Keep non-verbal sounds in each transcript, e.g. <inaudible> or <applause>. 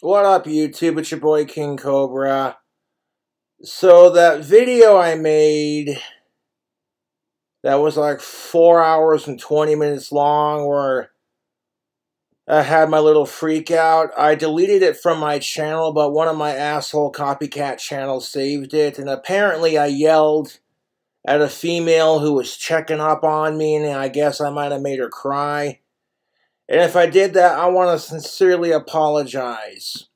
What up, YouTube? It's your boy King Cobra. So, that video I made that was like 4 hours and 20 minutes long where I had my little freak out. I deleted it from my channel, but one of my asshole copycat channels saved it. And apparently, I yelled at a female who was checking up on me, and I guess I might have made her cry. And if I did that, I want to sincerely apologize.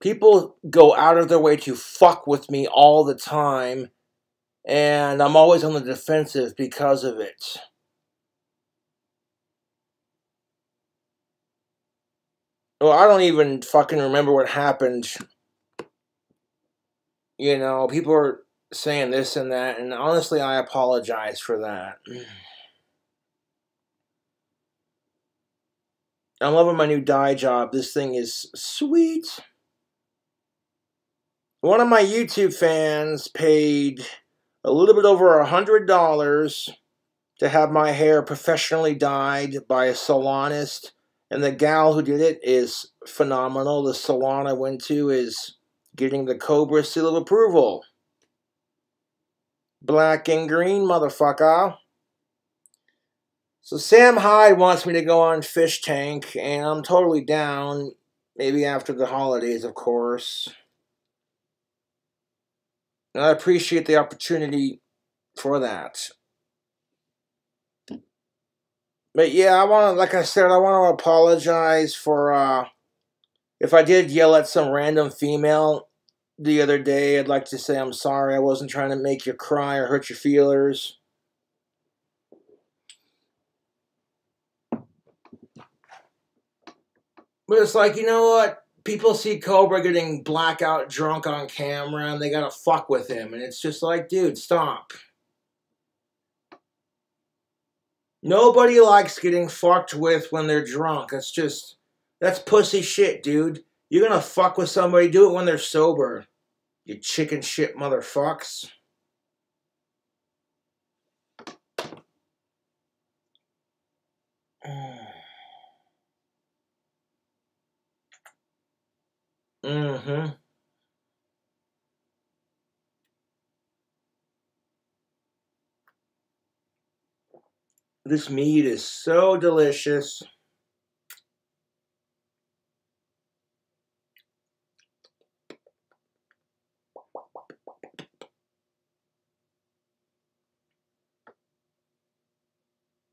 People go out of their way to fuck with me all the time, and I'm always on the defensive because of it. Well, I don't even fucking remember what happened. You know, people are saying this and that, and honestly, I apologize for that. I'm loving my new dye job. This thing is sweet. One of my YouTube fans paid a little bit over a hundred dollars to have my hair professionally dyed by a salonist, and the gal who did it is phenomenal. The salon I went to is getting the Cobra seal of approval. Black and green, motherfucker. So Sam Hyde wants me to go on Fish Tank, and I'm totally down. Maybe after the holidays, of course. And I appreciate the opportunity for that. But yeah, I want to, like I said, I want to apologize for uh, if I did yell at some random female the other day. I'd like to say I'm sorry. I wasn't trying to make you cry or hurt your feelers. But it's like, you know what? People see Cobra getting blackout drunk on camera and they gotta fuck with him. And it's just like, dude, stop. Nobody likes getting fucked with when they're drunk. That's just, that's pussy shit, dude. You're gonna fuck with somebody, do it when they're sober. You chicken shit motherfucks. <sighs> <sighs> Mm-hmm. This meat is so delicious.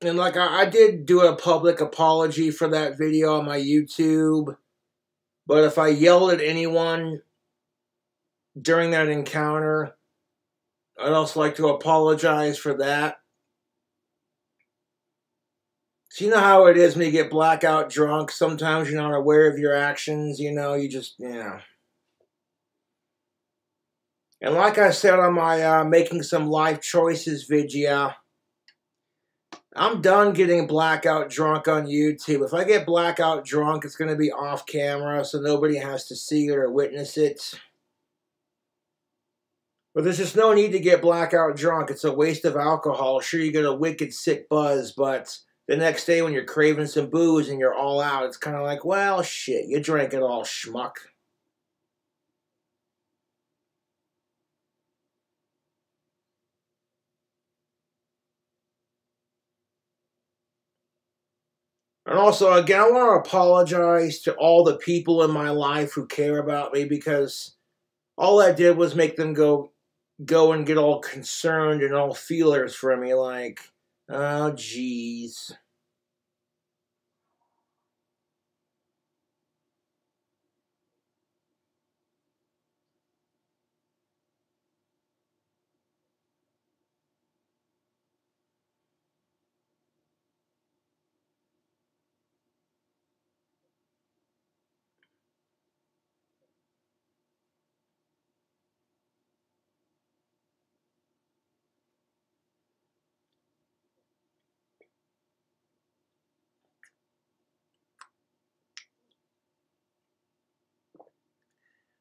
And like I, I did do a public apology for that video on my YouTube. But if I yelled at anyone during that encounter, I'd also like to apologize for that. So you know how it is when you get blackout drunk. Sometimes you're not aware of your actions. You know, you just, you know. And like I said on my uh, Making Some Life Choices video, I'm done getting blackout drunk on YouTube. If I get blackout drunk, it's going to be off camera so nobody has to see it or witness it. But there's just no need to get blackout drunk. It's a waste of alcohol. Sure, you get a wicked sick buzz, but the next day when you're craving some booze and you're all out, it's kind of like, well, shit, you drank it all, schmuck. And also, again, I want to apologize to all the people in my life who care about me because all I did was make them go go and get all concerned and all feelers for me like, oh, jeez.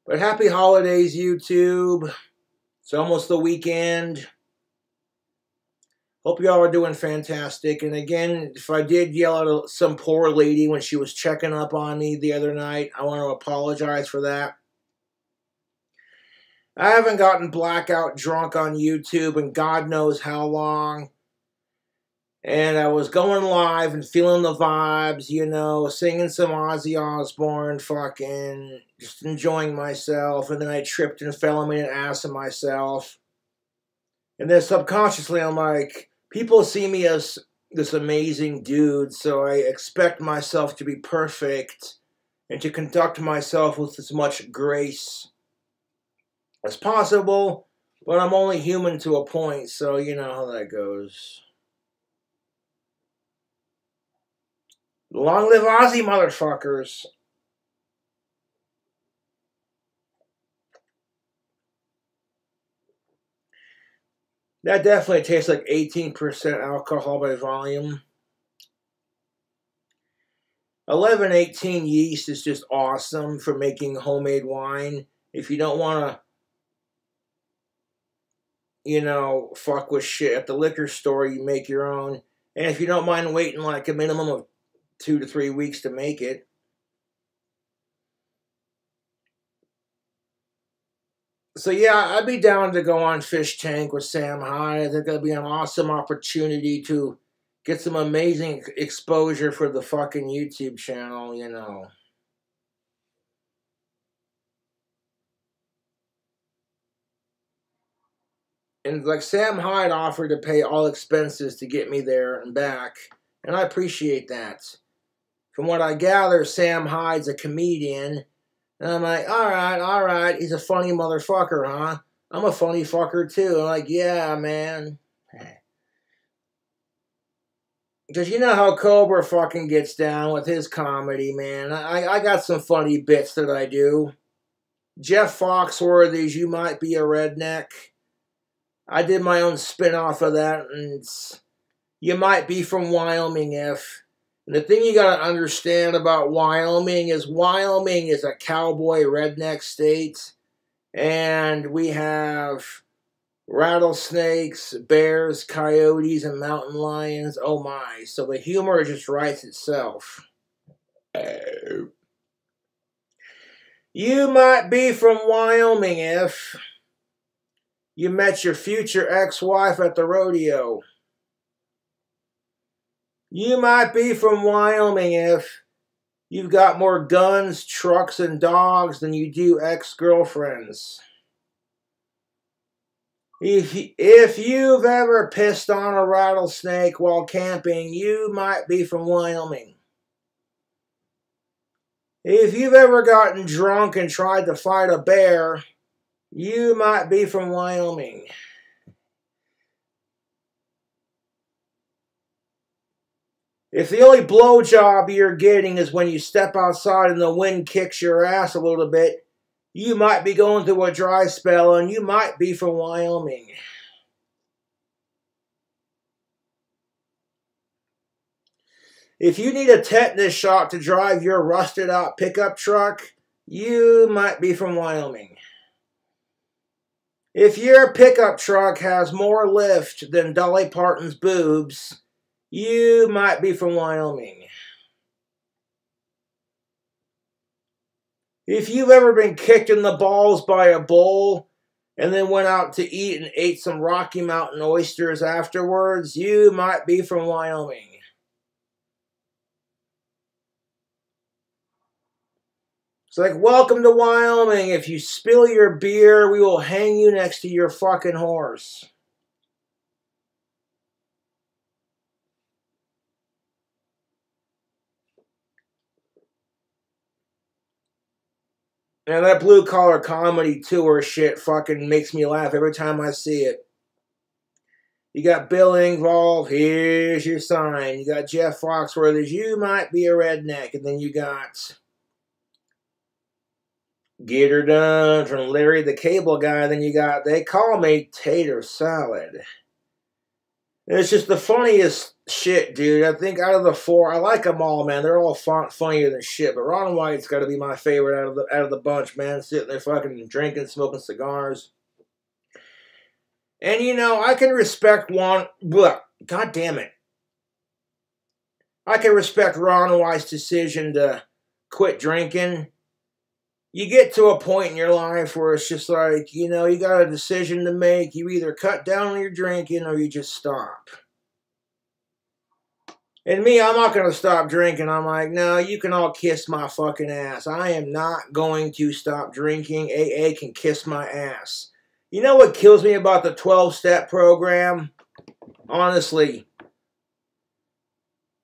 But happy holidays, YouTube. It's almost the weekend. Hope y'all are doing fantastic. And again, if I did yell at some poor lady when she was checking up on me the other night, I want to apologize for that. I haven't gotten blackout drunk on YouTube in God knows how long. And I was going live and feeling the vibes, you know, singing some Ozzy Osbourne, fucking just enjoying myself. And then I tripped and fell on me an ass of myself. And then subconsciously, I'm like, people see me as this amazing dude, so I expect myself to be perfect and to conduct myself with as much grace as possible, but I'm only human to a point, so you know how that goes. Long live Ozzy, motherfuckers! That definitely tastes like 18% alcohol by volume. 1118 yeast is just awesome for making homemade wine. If you don't want to, you know, fuck with shit at the liquor store, you make your own. And if you don't mind waiting like a minimum of two to three weeks to make it, so yeah, I'd be down to go on Fish Tank with Sam Hyde. I think that'd be an awesome opportunity to get some amazing exposure for the fucking YouTube channel, you know. And like Sam Hyde offered to pay all expenses to get me there and back, and I appreciate that. From what I gather, Sam Hyde's a comedian and I'm like, all right, all right, he's a funny motherfucker, huh? I'm a funny fucker too. I'm like, yeah, man. <sighs> Because you know how Cobra fucking gets down with his comedy, man. I, I got some funny bits that I do. Jeff Foxworthy's You Might Be a Redneck. I did my own spin off of that, and you might be from Wyoming if. And the thing you got to understand about Wyoming is Wyoming is a cowboy redneck state. And we have rattlesnakes, bears, coyotes, and mountain lions. Oh my. So the humor just writes itself. You might be from Wyoming if you met your future ex wife at the rodeo. You might be from Wyoming if you've got more guns, trucks, and dogs than you do ex girlfriends. If, if you've ever pissed on a rattlesnake while camping, you might be from Wyoming. If you've ever gotten drunk and tried to fight a bear, you might be from Wyoming. If the only blowjob you're getting is when you step outside and the wind kicks your ass a little bit, you might be going through a dry spell and you might be from Wyoming. If you need a tetanus shot to drive your rusted out pickup truck, you might be from Wyoming. If your pickup truck has more lift than Dolly Parton's boobs, you might be from Wyoming. If you've ever been kicked in the balls by a bull and then went out to eat and ate some Rocky Mountain oysters afterwards, you might be from Wyoming. It's like, welcome to Wyoming. If you spill your beer, we will hang you next to your fucking horse. And that blue collar comedy tour shit fucking makes me laugh every time I see it. You got Bill Engvall, here's your sign. You got Jeff Foxworthy, you might be a redneck. And then you got Get Her Done from Larry the Cable Guy. Then you got They Call Me Tater Salad. It's just the funniest shit, dude. I think out of the four, I like them all, man. They're all fun, funnier than shit. But Ron White's got to be my favorite out of the out of the bunch, man. Sitting there fucking drinking, smoking cigars. And you know, I can respect one. Look, God damn it. I can respect Ron White's decision to quit drinking. You get to a point in your life where it's just like, you know, you got a decision to make. You either cut down on your drinking or you just stop. And me, I'm not going to stop drinking. I'm like, no, you can all kiss my fucking ass. I am not going to stop drinking. AA can kiss my ass. You know what kills me about the 12 step program? Honestly,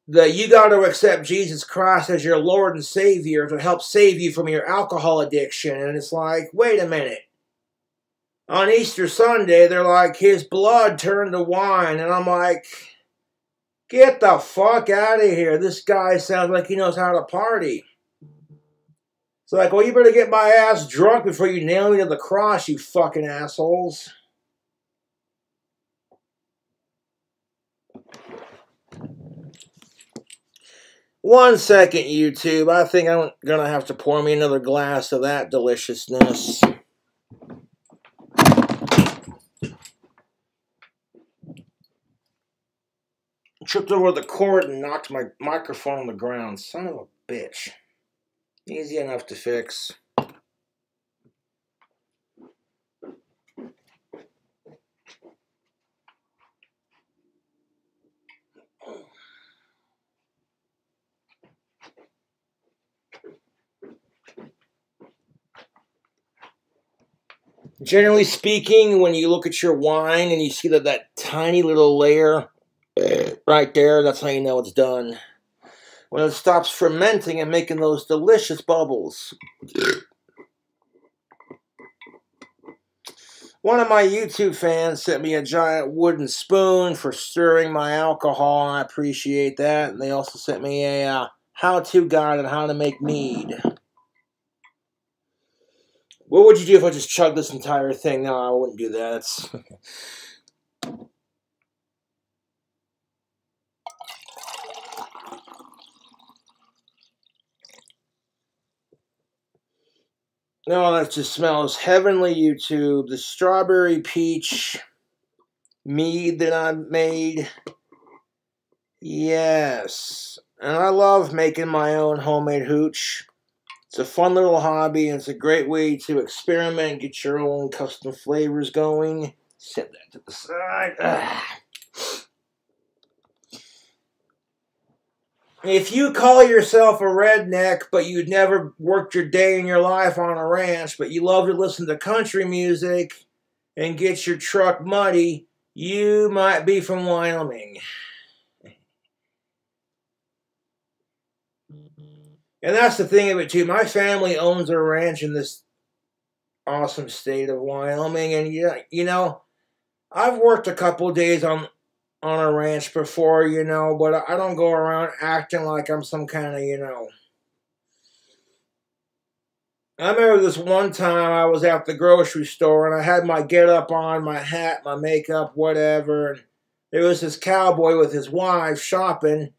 that you got to accept Jesus Christ as your Lord and Savior to help save you from your alcohol addiction. And it's like, wait a minute. On Easter Sunday, they're like, his blood turned to wine. And I'm like, get the fuck out of here. This guy sounds like he knows how to party. It's like, well, you better get my ass drunk before you nail me to the cross, you fucking assholes. One second, YouTube. I think I'm going to have to pour me another glass of that deliciousness. Tripped over the cord and knocked my microphone on the ground. Son of a bitch. Easy enough to fix. Generally speaking, when you look at your wine and you see that, that tiny little layer <clears throat> right there, that's how you know it's done. When it stops fermenting and making those delicious bubbles. <clears throat> One of my YouTube fans sent me a giant wooden spoon for stirring my alcohol, and I appreciate that. And they also sent me a uh, how-to guide on how to make mead. What would you do if I just chugged this entire thing? No, I wouldn't do that. <laughs> no, that just smells heavenly, YouTube. The strawberry peach mead that I made. Yes. And I love making my own homemade hooch. It's a fun little hobby, and it's a great way to experiment, get your own custom flavors going. Set that to the side. Ah. If you call yourself a redneck, but you'd never worked your day in your life on a ranch, but you love to listen to country music and get your truck muddy, you might be from Wyoming. And that's the thing of it too. My family owns a ranch in this awesome state of Wyoming, and yeah, you know, I've worked a couple days on on a ranch before, you know, but I don't go around acting like I'm some kind of, you know. I remember this one time I was at the grocery store and I had my get up on, my hat, my makeup, whatever, and there was this cowboy with his wife shopping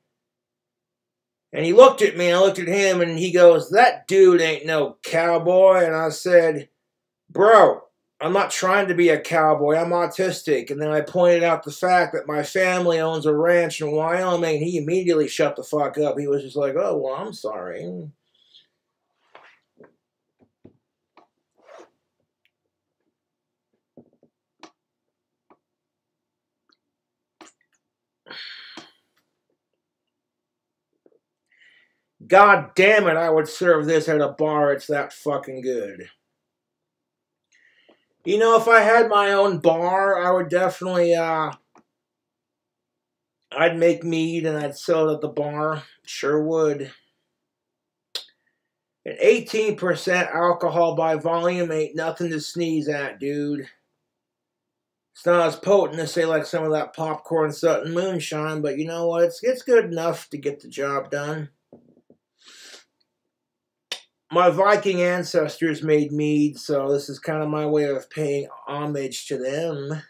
and he looked at me, and I looked at him, and he goes, That dude ain't no cowboy. And I said, Bro, I'm not trying to be a cowboy. I'm autistic. And then I pointed out the fact that my family owns a ranch in Wyoming. And He immediately shut the fuck up. He was just like, Oh, well, I'm sorry. God damn it, I would serve this at a bar. It's that fucking good. You know, if I had my own bar, I would definitely, uh, I'd make mead and I'd sell it at the bar. Sure would. And 18% alcohol by volume ain't nothing to sneeze at, dude. It's not as potent as, say, like some of that popcorn Sutton moonshine, but you know what? It's, it's good enough to get the job done. My Viking ancestors made mead, so this is kind of my way of paying homage to them.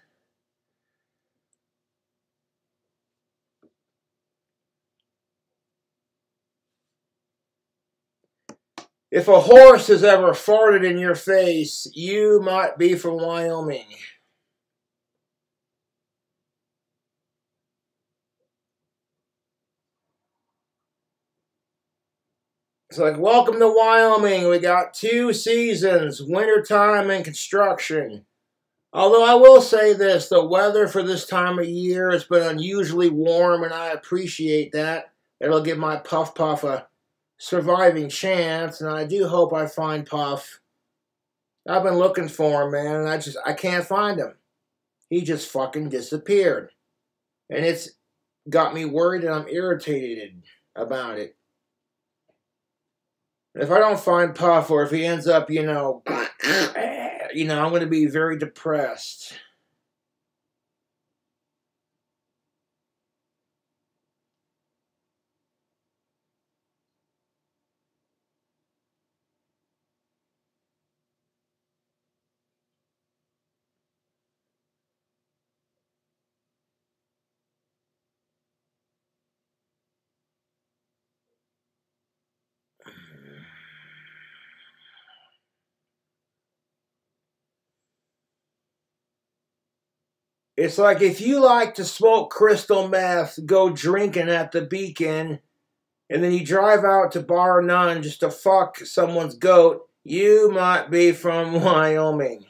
If a horse has ever farted in your face, you might be from Wyoming. It's like, welcome to Wyoming. We got two seasons, wintertime and construction. Although I will say this, the weather for this time of year has been unusually warm, and I appreciate that. It'll give my Puff Puff a surviving chance, and I do hope I find Puff. I've been looking for him, man, and I just I can't find him. He just fucking disappeared. And it's got me worried and I'm irritated about it. If I don't find Puff or if he ends up, you know, <clears throat> you know, I'm going to be very depressed. It's like if you like to smoke crystal meth, go drinking at the beacon, and then you drive out to Bar None just to fuck someone's goat, you might be from <laughs> Wyoming.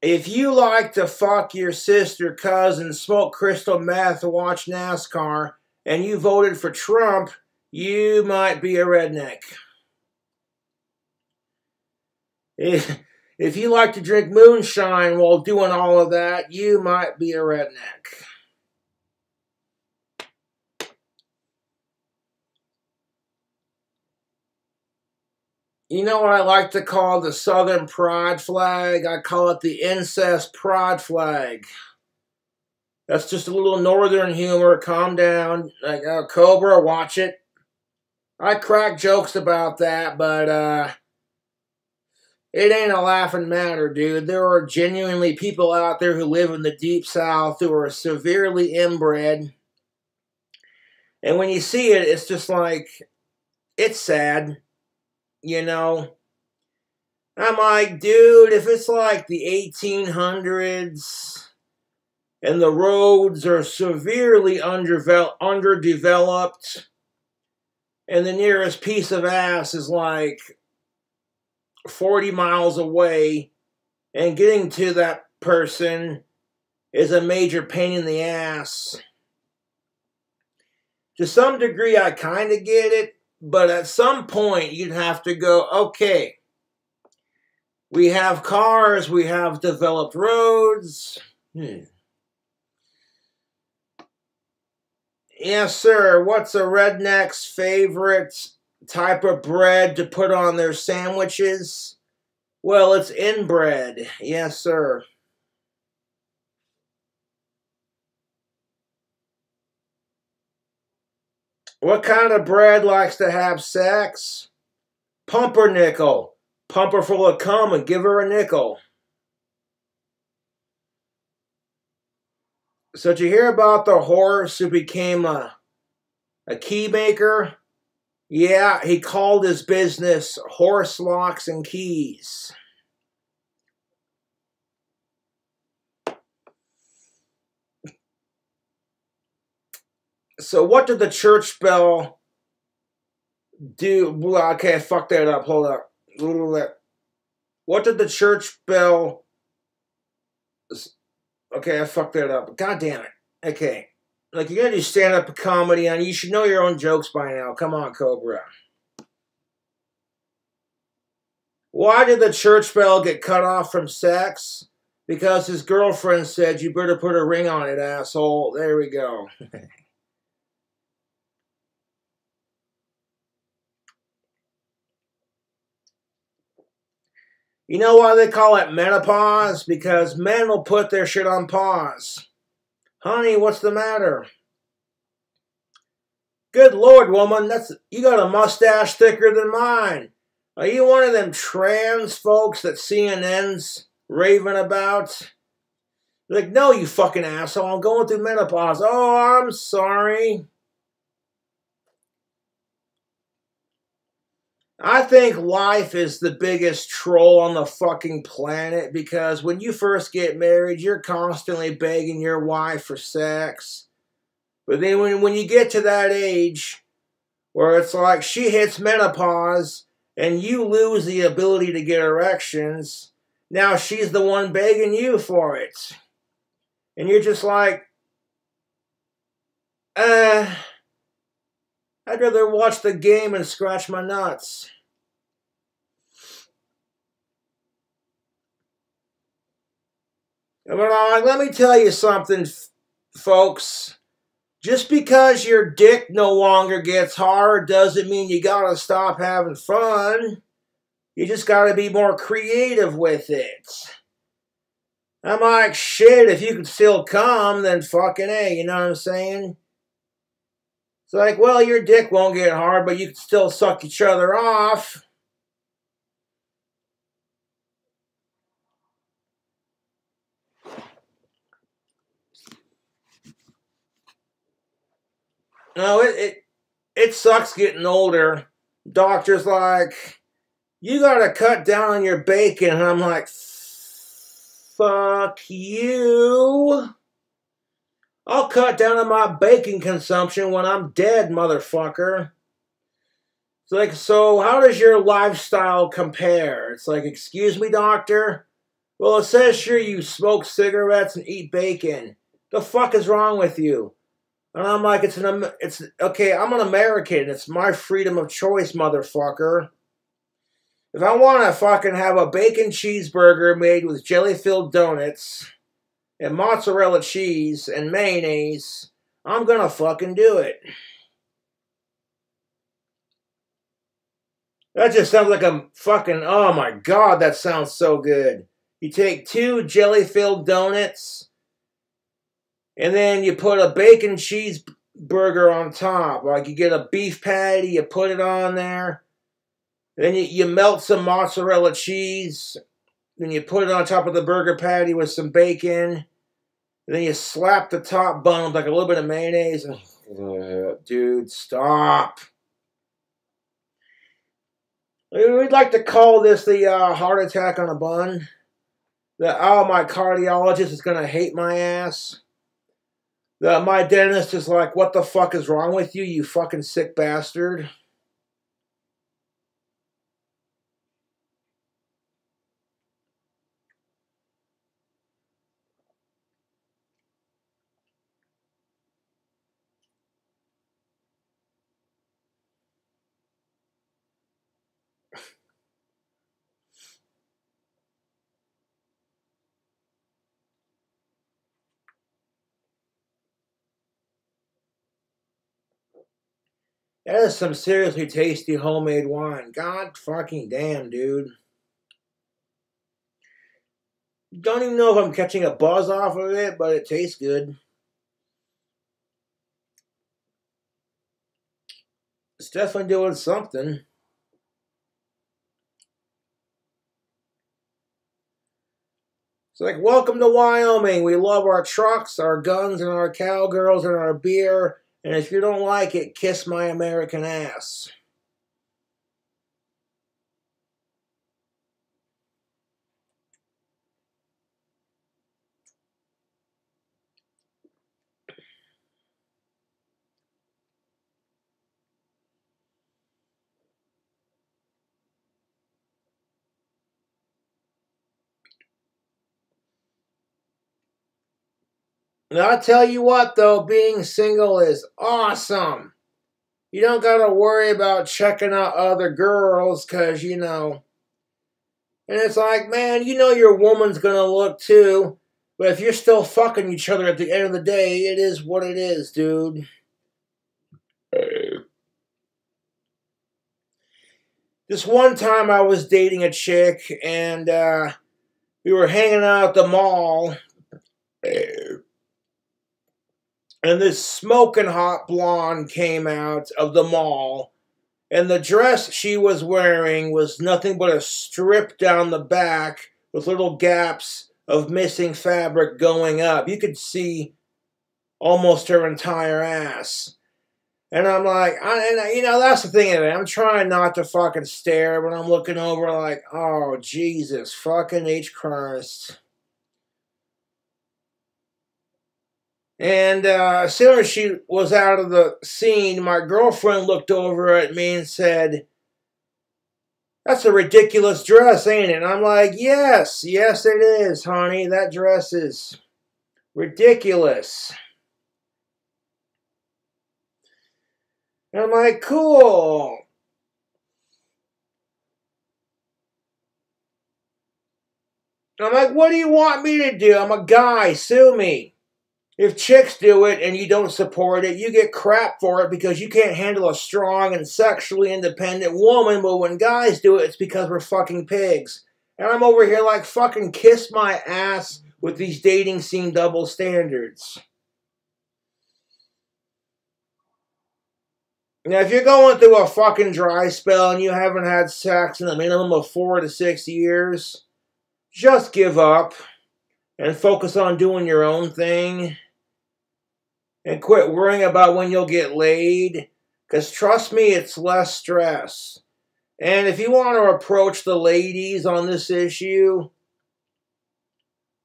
If you like to fuck your sister, cousin, smoke crystal meth, watch NASCAR, and you voted for Trump, you might be a redneck. If, if you like to drink moonshine while doing all of that, you might be a redneck. You know what I like to call the Southern Pride flag? I call it the incest pride flag. That's just a little Northern humor. Calm down. Like, uh, Cobra, watch it. I crack jokes about that, but uh, it ain't a laughing matter, dude. There are genuinely people out there who live in the deep south who are severely inbred. And when you see it, it's just like, it's sad, you know? I'm like, dude, if it's like the 1800s and the roads are severely underdeveloped and the nearest piece of ass is like 40 miles away, and getting to that person is a major pain in the ass. To some degree, I kind of get it, but at some point, you'd have to go, okay, we have cars, we have developed roads. Hmm. Yes, sir. What's a redneck's favorite type of bread to put on their sandwiches? Well, it's inbred. Yes, sir. What kind of bread likes to have sex? Pumpernickel. Pump her full of cum and give her a nickel. So did you hear about the horse who became a, a key maker? Yeah, he called his business Horse Locks and Keys. So what did the church bell do? Okay, fuck that up. Hold up. What did the church bell Okay, I fucked that up. God damn it. Okay. Like, you're going to do stand up comedy on you should know your own jokes by now. Come on, Cobra. Why did the church bell get cut off from sex? Because his girlfriend said, You better put a ring on it, asshole. There we go. <laughs> You know why they call it menopause? Because men will put their shit on pause. Honey, what's the matter? Good Lord, woman, that's you got a mustache thicker than mine. Are you one of them trans folks that CNN's raving about? Like, no, you fucking asshole, I'm going through menopause. Oh, I'm sorry. I think life is the biggest troll on the fucking planet because when you first get married, you're constantly begging your wife for sex. But then when, when you get to that age where it's like she hits menopause and you lose the ability to get erections, now she's the one begging you for it. And you're just like, uh, I'd rather watch the game and scratch my nuts. But uh, let me tell you something, folks. Just because your dick no longer gets hard doesn't mean you gotta stop having fun. You just gotta be more creative with it. I'm like, shit, if you can still come, then fucking A, you know what I'm saying? It's like, well, your dick won't get hard, but you can still suck each other off. No, it, it it sucks getting older. Doctor's like, you gotta cut down on your bacon. And I'm like, fuck you. I'll cut down on my bacon consumption when I'm dead, motherfucker. It's like, so how does your lifestyle compare? It's like, excuse me, doctor? Well, it says sure you smoke cigarettes and eat bacon. The fuck is wrong with you? And I'm like, it's an, it's okay. I'm an American. It's my freedom of choice, motherfucker. If I want to fucking have a bacon cheeseburger made with jelly-filled donuts and mozzarella cheese and mayonnaise, I'm gonna fucking do it. That just sounds like a fucking, oh my god, that sounds so good. You take two jelly-filled donuts, and then you put a bacon cheeseburger on top. Like you get a beef patty, you put it on there. Then you, you melt some mozzarella cheese. Then you put it on top of the burger patty with some bacon. Then you slap the top bun with like a little bit of mayonnaise. dude, stop. We'd like to call this the uh, heart attack on a bun. That oh, my cardiologist is going to hate my ass. That my dentist is like, what the fuck is wrong with you, you fucking sick bastard? That is some seriously tasty homemade wine. God fucking damn, dude. Don't even know if I'm catching a buzz off of it, but it tastes good. It's definitely doing something. It's like, welcome to Wyoming. We love our trucks, our guns, and our cowgirls, and our beer. And if you don't like it, kiss my American ass. Now, I'll tell you what, though, being single is awesome. You don't got to worry about checking out other girls because, you know. And it's like, man, you know your woman's going to look too. But if you're still fucking each other at the end of the day, it is what it is, dude. This one time I was dating a chick and uh, we were hanging out at the mall and this smoking hot blonde came out of the mall, and the dress she was wearing was nothing but a strip down the back with little gaps of missing fabric going up. You could see almost her entire ass. And I'm like, I, and you know, that's the thing of it. I'm trying not to fucking stare, but I'm looking over like, oh, Jesus, fucking H. Christ. And uh, as soon as she was out of the scene, my girlfriend looked over at me and said, That's a ridiculous dress, ain't it? And I'm like, Yes, yes, it is, honey. That dress is ridiculous. And I'm like, Cool. I'm like, What do you want me to do? I'm a guy. Sue me. If chicks do it and you don't support it, you get crap for it because you can't handle a strong and sexually independent woman. But when guys do it, it's because we're fucking pigs. And I'm over here like fucking kiss my ass with these dating scene double standards. Now, if you're going through a fucking dry spell and you haven't had sex in a minimum of four to six years, just give up and focus on doing your own thing and quit worrying about when you'll get laid. Because trust me, it's less stress. And if you want to approach the ladies on this issue,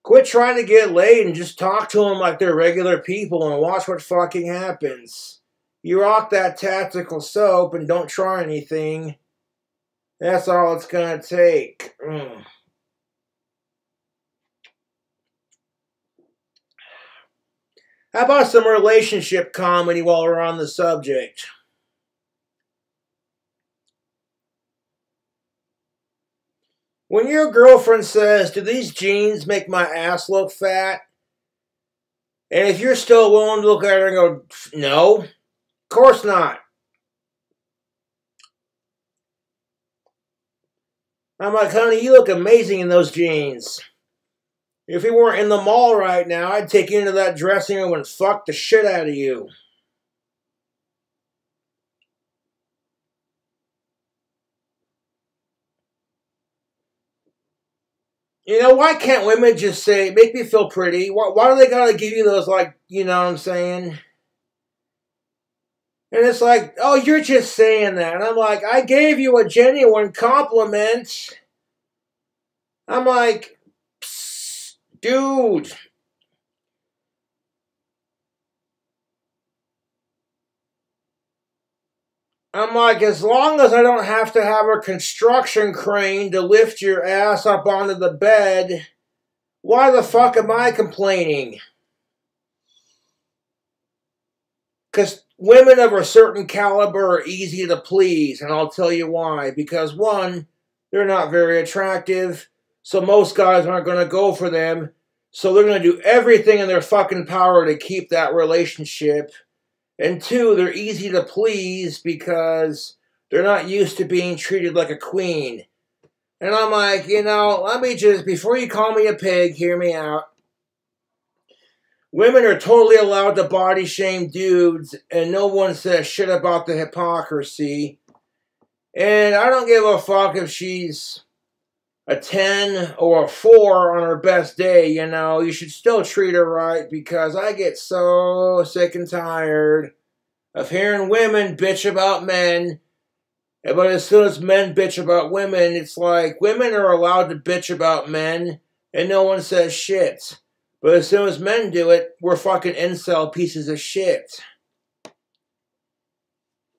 quit trying to get laid and just talk to them like they're regular people and watch what fucking happens. You rock that tactical soap and don't try anything. That's all it's gonna take. Mm. How about some relationship comedy while we're on the subject? When your girlfriend says, Do these jeans make my ass look fat? And if you're still willing to look at her and go, No, of course not. I'm like, honey, you look amazing in those jeans. If we weren't in the mall right now, I'd take you into that dressing room and fuck the shit out of you. You know, why can't women just say, make me feel pretty? Why, why do they gotta give you those, like, you know what I'm saying? And it's like, oh, you're just saying that. And I'm like, I gave you a genuine compliment. I'm like, Dude. I'm like, as long as I don't have to have a construction crane to lift your ass up onto the bed, why the fuck am I complaining? Because women of a certain caliber are easy to please, and I'll tell you why. Because one, they're not very attractive. So most guys aren't going to go for them. So they're going to do everything in their fucking power to keep that relationship. And two, they're easy to please because they're not used to being treated like a queen. And I'm like, you know, let me just, before you call me a pig, hear me out. Women are totally allowed to body shame dudes, and no one says shit about the hypocrisy. And I don't give a fuck if she's a 10 or a 4 on her best day, you know, you should still treat her right because I get so sick and tired of hearing women bitch about men. But as soon as men bitch about women, it's like women are allowed to bitch about men and no one says shit. But as soon as men do it, we're fucking incel pieces of shit.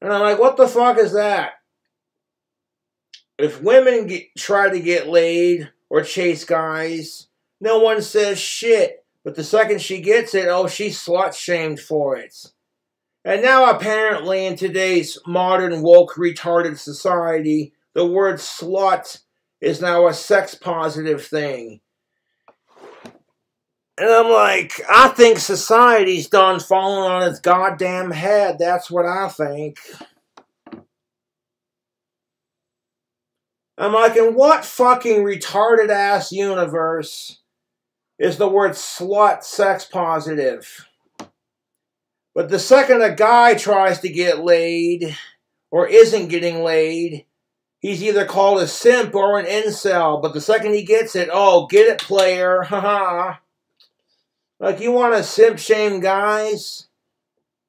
And I'm like, what the fuck is that? If women get, try to get laid or chase guys, no one says shit. But the second she gets it, oh, she's slut shamed for it. And now, apparently, in today's modern, woke, retarded society, the word slut is now a sex positive thing. And I'm like, I think society's done falling on its goddamn head. That's what I think. I'm like, in what fucking retarded ass universe is the word slut sex positive? But the second a guy tries to get laid or isn't getting laid, he's either called a simp or an incel. But the second he gets it, oh, get it, player, <laughs> haha. like, you want to simp shame guys?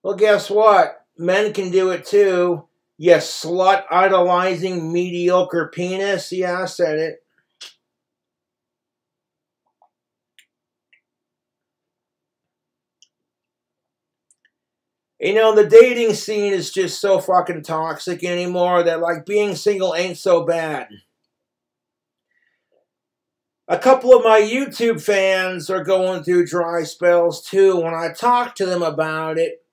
Well, guess what? men can do it too. Yes, slut idolizing mediocre penis. Yeah, I said it. You know, the dating scene is just so fucking toxic anymore that, like, being single ain't so bad. A couple of my YouTube fans are going through dry spells too. When I talk to them about it,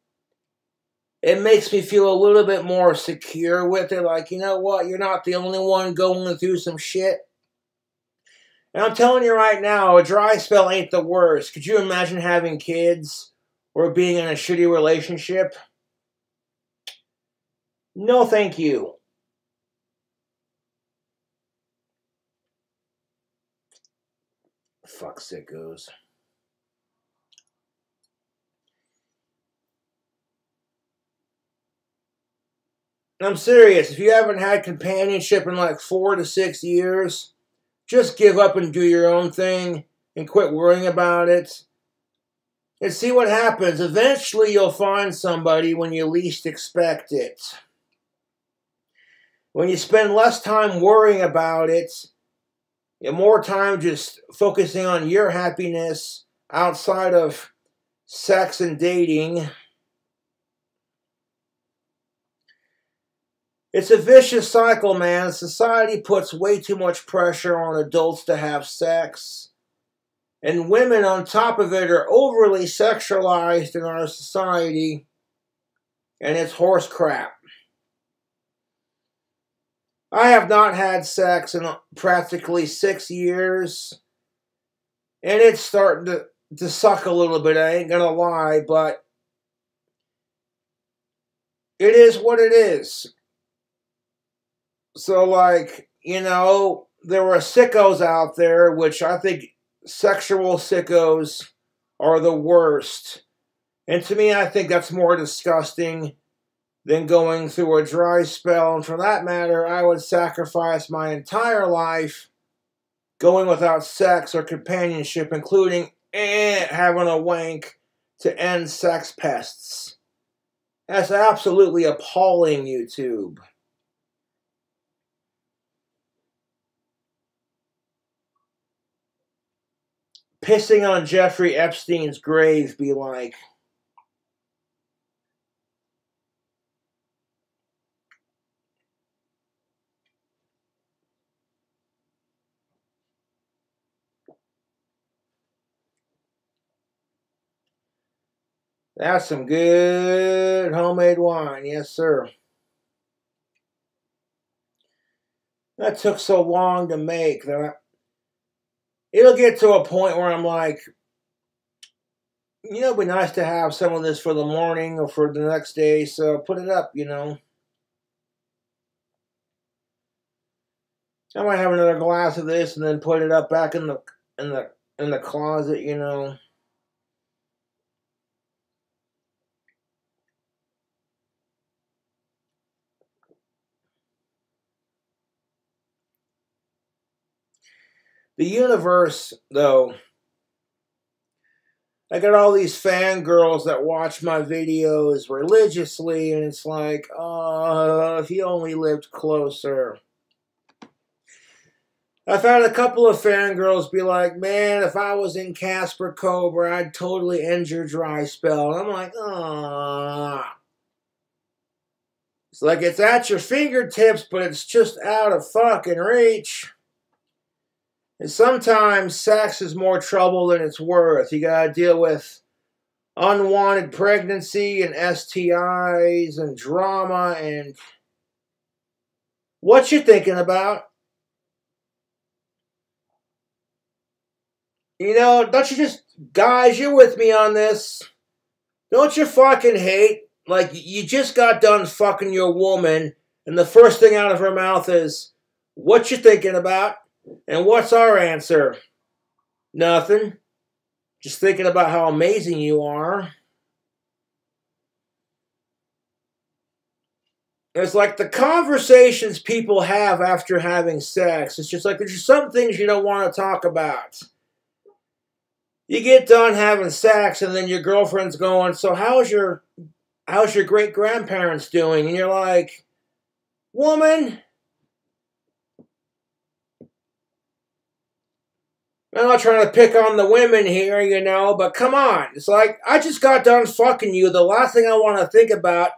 it makes me feel a little bit more secure with it. Like, you know what? You're not the only one going through some shit. And I'm telling you right now, a dry spell ain't the worst. Could you imagine having kids? or being in a shitty relationship? No, thank you. Fuck sickos. I'm serious. If you haven't had companionship in like four to six years, just give up and do your own thing and quit worrying about it and see what happens. Eventually, you'll find somebody when you least expect it. When you spend less time worrying about it and more time just focusing on your happiness outside of sex and dating, it's a vicious cycle, man. Society puts way too much pressure on adults to have sex and women on top of it are overly sexualized in our society, and it's horse crap. I have not had sex in practically six years, and it's starting to, to suck a little bit, I ain't gonna lie, but it is what it is. So, like, you know, there were sickos out there, which I think sexual sickos are the worst. And to me, I think that's more disgusting than going through a dry spell. And for that matter, I would sacrifice my entire life going without sex or companionship, including eh, having a wank to end sex pests. That's absolutely appalling, YouTube. Pissing on Jeffrey Epstein's grave be like? That's some good homemade wine. Yes, sir. That took so long to make that it'll get to a point where I'm like, you know, it'd be nice to have some of this for the morning or for the next day, so put it up, you know. I might have another glass of this and then put it up back in the in the in the closet, you know. The universe, though, I got all these fangirls that watch my videos religiously, and it's like, oh, if he only lived closer. I've had a couple of fangirls be like, man, if I was in Casper Cobra, I'd totally end your dry spell. And I'm like, ah. It's like it's at your fingertips, but it's just out of fucking reach. And sometimes sex is more trouble than it's worth. You got to deal with unwanted pregnancy and STIs and drama and what you're thinking about? You know, don't you just, guys, you're with me on this. Don't you fucking hate, like, you just got done fucking your woman, and the first thing out of her mouth is, what you thinking about? And what's our answer? Nothing. Just thinking about how amazing you are. It's like the conversations people have after having sex. It's just like there's just some things you don't want to talk about. You get done having sex, and then your girlfriend's going, So, how's your how's your great grandparents doing? And you're like, woman, I'm not trying to pick on the women here, you know, but come on. It's like, I just got done fucking you. The last thing I want to think about.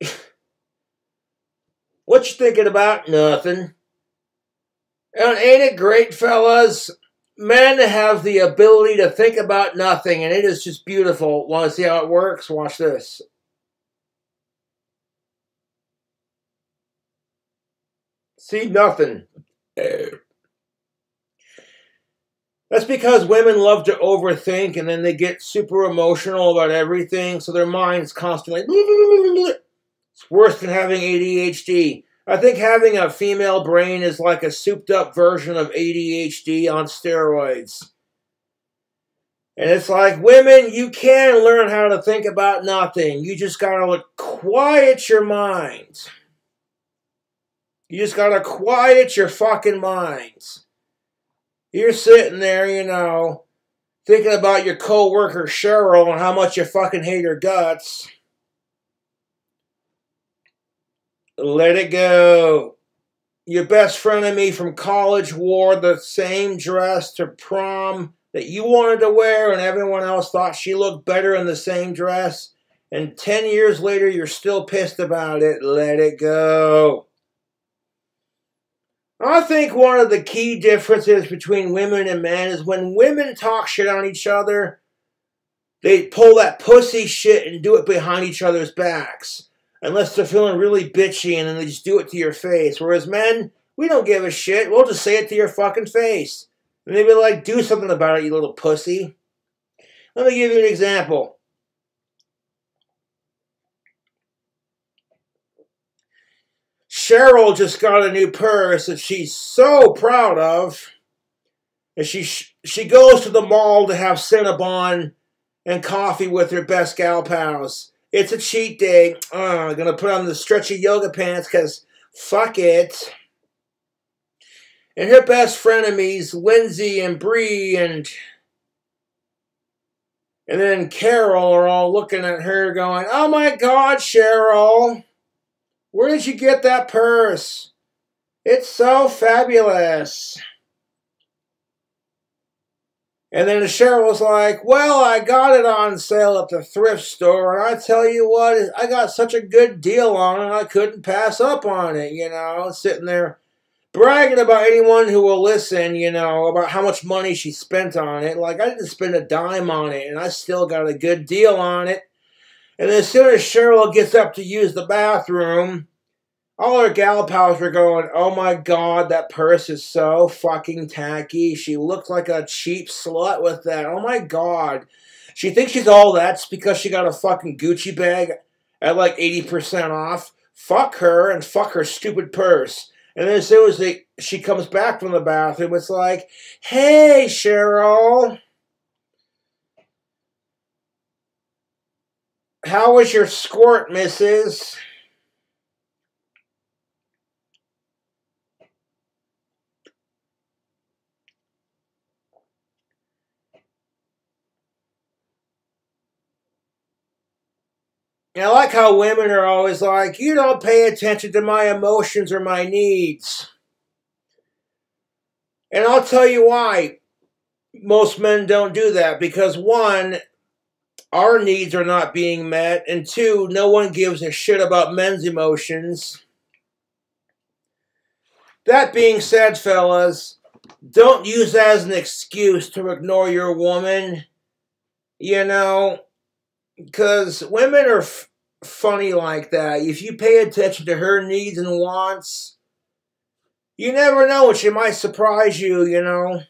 <laughs> what you thinking about? Nothing. And ain't it great, fellas? Men have the ability to think about nothing, and it is just beautiful. Want to see how it works? Watch this. See nothing. That's because women love to overthink and then they get super emotional about everything, so their mind's constantly. It's worse than having ADHD. I think having a female brain is like a souped up version of ADHD on steroids. And it's like, women, you can learn how to think about nothing. You just gotta quiet your minds. You just gotta quiet your fucking minds. You're sitting there, you know, thinking about your co-worker Cheryl and how much you fucking hate her guts. Let it go. Your best friend of me from college wore the same dress to prom that you wanted to wear, and everyone else thought she looked better in the same dress. And 10 years later, you're still pissed about it. Let it go. I think one of the key differences between women and men is when women talk shit on each other, they pull that pussy shit and do it behind each other's backs. Unless they're feeling really bitchy and then they just do it to your face. Whereas men, we don't give a shit. We'll just say it to your fucking face. And they'd be like, do something about it, you little pussy. Let me give you an example. Cheryl just got a new purse that she's so proud of. And she she goes to the mall to have Cinnabon and coffee with her best gal pals. It's a cheat day. Uh, gonna put on the stretchy yoga pants because fuck it. And her best frenemies, Lindsay and Bree and and then Carol are all looking at her going, Oh my god, Cheryl. Where did you get that purse? It's so fabulous. And then Cheryl was like, Well, I got it on sale at the thrift store, and I tell you what, I got such a good deal on it, I couldn't pass up on it, you know, sitting there bragging about anyone who will listen, you know, about how much money she spent on it. Like, I didn't spend a dime on it, and I still got a good deal on it. And as soon as Cheryl gets up to use the bathroom, all her gal pals were going, Oh my god, that purse is so fucking tacky. She looks like a cheap slut with that. Oh my god. She thinks she's all that's because she got a fucking Gucci bag at like 80% off. Fuck her and fuck her stupid purse. And then as soon as they, she comes back from the bathroom, it's like, Hey, Cheryl. How was your squirt, missus? And I like how women are always like, you don't pay attention to my emotions or my needs. And I'll tell you why most men don't do that. Because one, our needs are not being met, and two, no one gives a shit about men's emotions. That being said, fellas, don't use that as an excuse to ignore your woman. You know, because women are funny like that. If you pay attention to her needs and wants, you never know what she might surprise you, you know.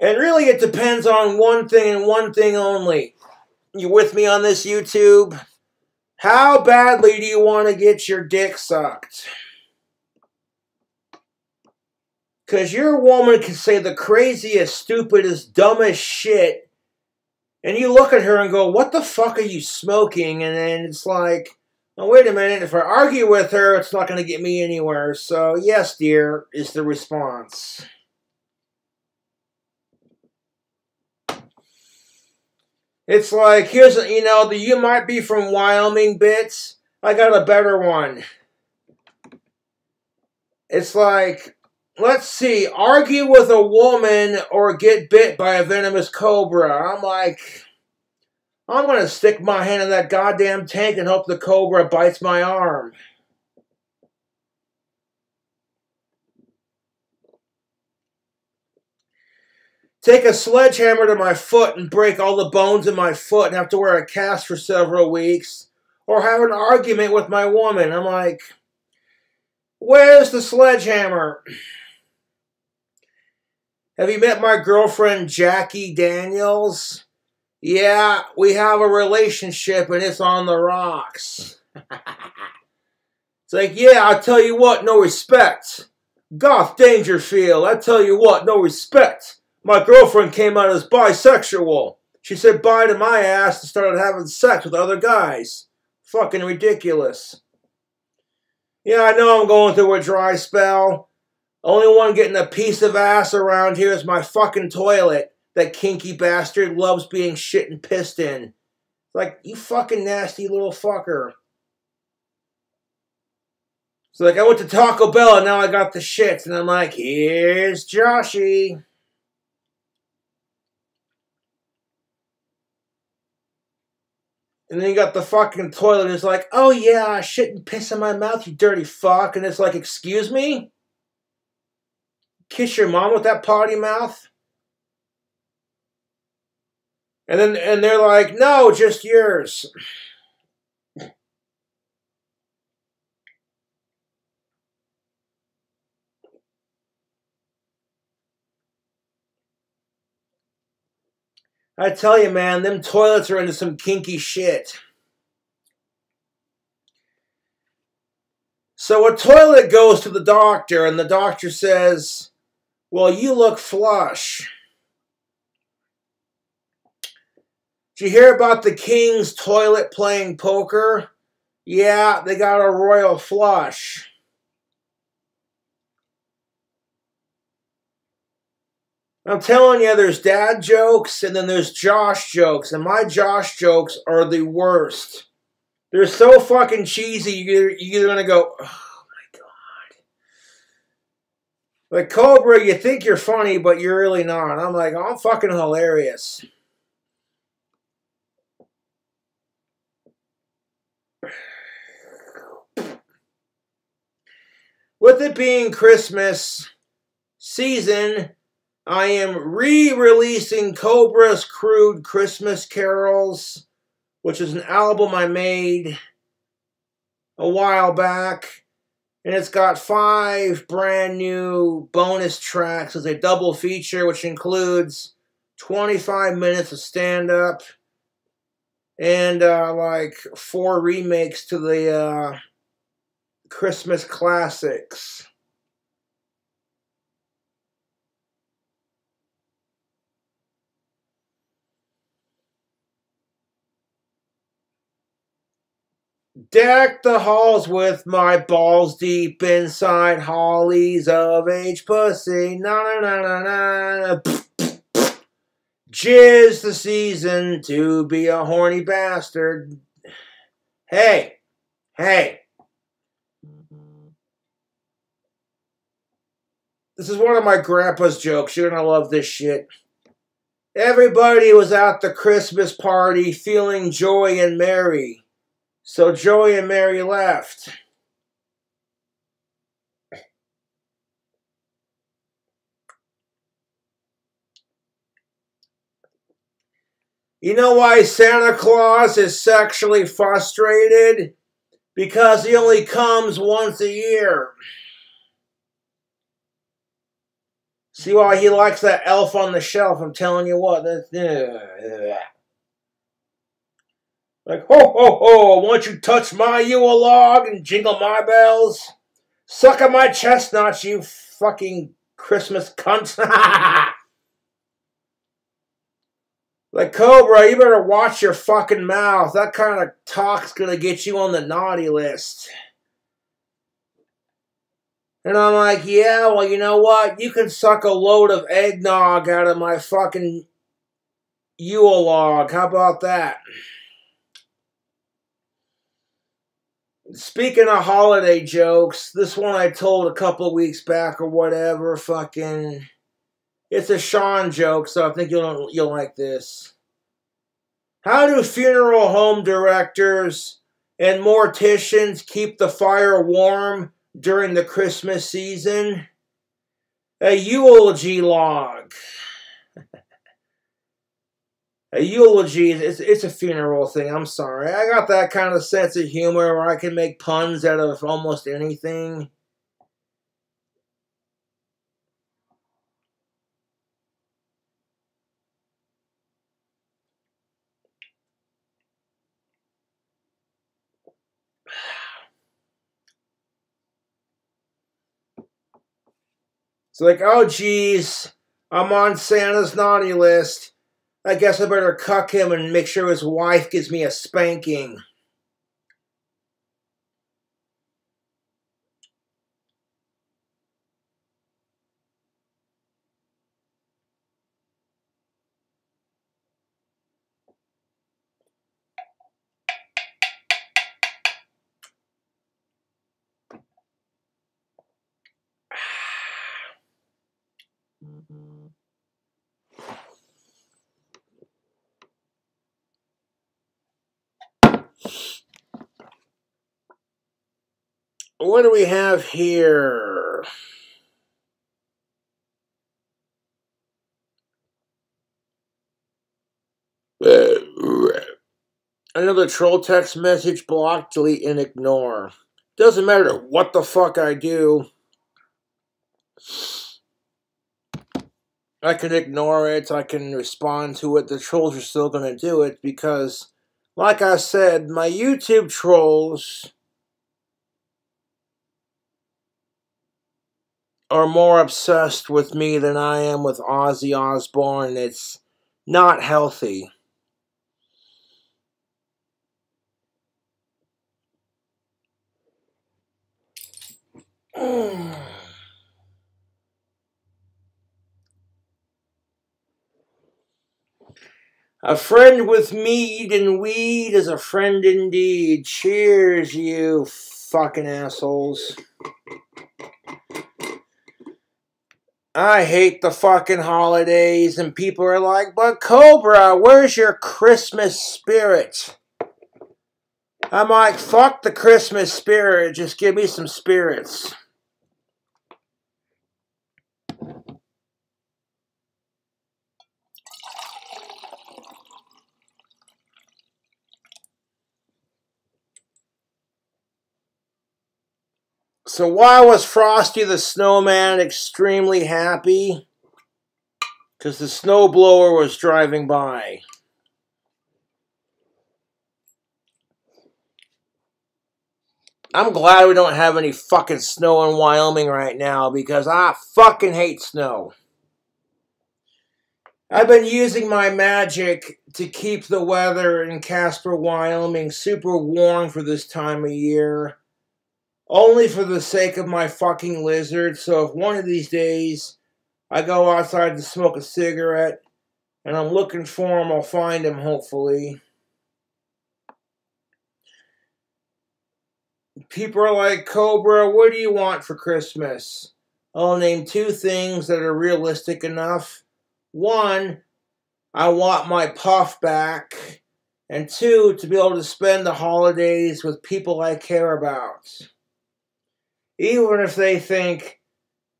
And really, it depends on one thing and one thing only. You with me on this, YouTube? How badly do you want to get your dick sucked? Because your woman can say the craziest, stupidest, dumbest shit. And you look at her and go, What the fuck are you smoking? And then it's like, Oh, wait a minute. If I argue with her, it's not going to get me anywhere. So, yes, dear, is the response. It's like, here's, a, you know, the you might be from Wyoming bits. I got a better one. It's like, let's see, argue with a woman or get bit by a venomous cobra. I'm like, I'm going to stick my hand in that goddamn tank and hope the cobra bites my arm. Take a sledgehammer to my foot and break all the bones in my foot and have to wear a cast for several weeks, or have an argument with my woman. I'm like, where's the sledgehammer? Have you met my girlfriend Jackie Daniels? Yeah, we have a relationship and it's on the rocks. <laughs> it's like, yeah, I'll tell you what, no respect. Goth Dangerfield, I tell you what, no respect. My girlfriend came out as bisexual. She said bye to my ass and started having sex with other guys. Fucking ridiculous. Yeah, I know I'm going through a dry spell. Only one getting a piece of ass around here is my fucking toilet. That kinky bastard loves being shit and pissed in. Like, you fucking nasty little fucker. So, like, I went to Taco Bell and now I got the shits. And I'm like, here's Joshy. And then you got the fucking toilet. It's like, oh yeah, I shit and piss in my mouth, you dirty fuck. And it's like, excuse me? Kiss your mom with that potty mouth? And then and they're like, no, just yours. I tell you, man, them toilets are into some kinky shit. So a toilet goes to the doctor, and the doctor says, Well, you look flush. Did you hear about the king's toilet playing poker? Yeah, they got a royal flush. I'm telling you, there's dad jokes and then there's Josh jokes, and my Josh jokes are the worst. They're so fucking cheesy, you're, you're gonna go, oh my god. Like Cobra, you think you're funny, but you're really not. I'm like, I'm fucking hilarious. With it being Christmas season, I am re-releasing Cobra's Crude Christmas Carols, which is an album I made a while back. And it's got five brand new bonus tracks as a double feature, which includes 25 minutes of stand-up and uh, like four remakes to the uh, Christmas classics. Deck the halls with my balls deep inside hollies of age pussy. Na na na na na. Jizz the season to be a horny bastard. Hey, hey. This is one of my grandpa's jokes. You're gonna love this shit. Everybody was at the Christmas party feeling joy and merry. So Joey and Mary left. You know why Santa Claus is sexually frustrated? Because he only comes once a year. See why he likes that elf on the shelf? I'm telling you what. That's, uh, like, ho, ho, ho, won't you touch my Yule log and jingle my bells? Suck on my chestnuts, you fucking Christmas cunt. <laughs> like, Cobra, you better watch your fucking mouth. That kind of talk's gonna get you on the naughty list. And I'm like, yeah, well, you know what? You can suck a load of eggnog out of my fucking Yule log. How about that? Speaking of holiday jokes, this one I told a couple weeks back or whatever, fucking it's a Sean joke, so I think you'll you'll like this. How do funeral home directors and morticians keep the fire warm during the Christmas season? A eulogy log. A eulogy it's, it's a funeral thing i'm sorry i got that kind of sense of humor where i can make puns out of almost anything It's like, oh geez, I'm on Santa's naughty list. I guess I better cuck him and make sure his wife gives me a spanking. What do we have here? Another troll text message, block, delete, and ignore. Doesn't matter what the fuck I do. I can ignore it, I can respond to it. The trolls are still going to do it because, like I said, my YouTube trolls are more obsessed with me than I am with Ozzy Osbourne. It's not healthy. <sighs> A friend with mead and weed is a friend indeed. Cheers, you fucking assholes. I hate the fucking holidays, and people are like, but Cobra, where's your Christmas spirit? I'm like, fuck the Christmas spirit, just give me some spirits. So why was Frosty the Snowman extremely happy? Because the snowblower was driving by. I'm glad we don't have any fucking snow in Wyoming right now because I fucking hate snow. I've been using my magic to keep the weather in Casper, Wyoming super warm for this time of year only for the sake of my fucking lizard. So if one of these days I go outside to smoke a cigarette and I'm looking for him, I'll find him hopefully. People are like, Cobra, what do you want for Christmas? I'll name two things that are realistic enough. One, I want my puff back. And two, to be able to spend the holidays with people I care about even if they think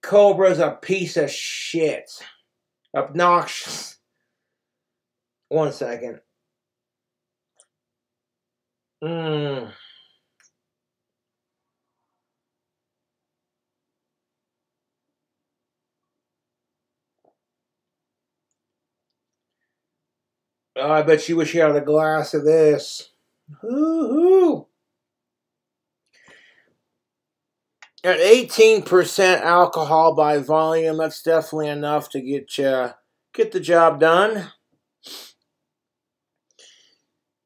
Cobra's a piece of shit. Obnoxious. One second. Mmm. Oh, I bet you wish you had a glass of this. Hoo-hoo! At 18% alcohol by volume, that's definitely enough to get you, get the job done.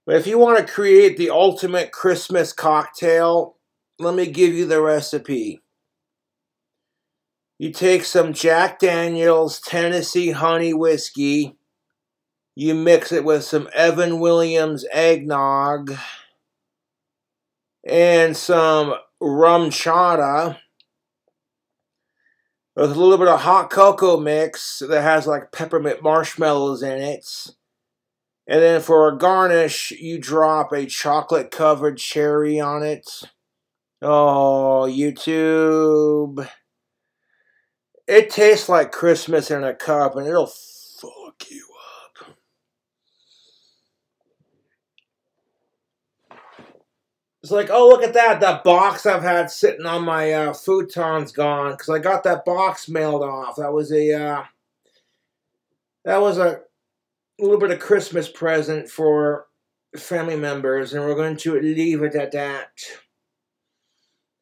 But if you want to create the ultimate Christmas cocktail, let me give you the recipe. You take some Jack Daniels Tennessee honey whiskey, You mix it with some Evan Williams eggnog and some RumChata with a little bit of hot cocoa mix that has like peppermint marshmallows in it. And then for a garnish, you drop a chocolate covered cherry on it. Oh, YouTube. It tastes like Christmas in a cup and it'll fuck you up. It's like, oh, look at that. That box I've had sitting on my uh, futon's gone because I got that box mailed off. That was a, uh, that was a little bit of Christmas present for family members, and we're going to leave it at that.